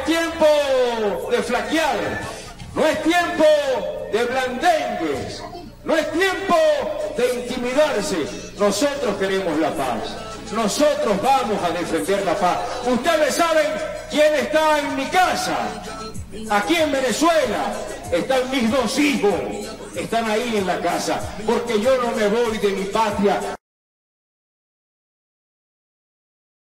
es tiempo de flaquear, no es tiempo de blandengues, no es tiempo de intimidarse. Nosotros queremos la paz. Nosotros vamos a defender la paz. Ustedes saben quién está en mi casa. Aquí en Venezuela están mis dos hijos. Están ahí en la casa. Porque yo no me voy de mi patria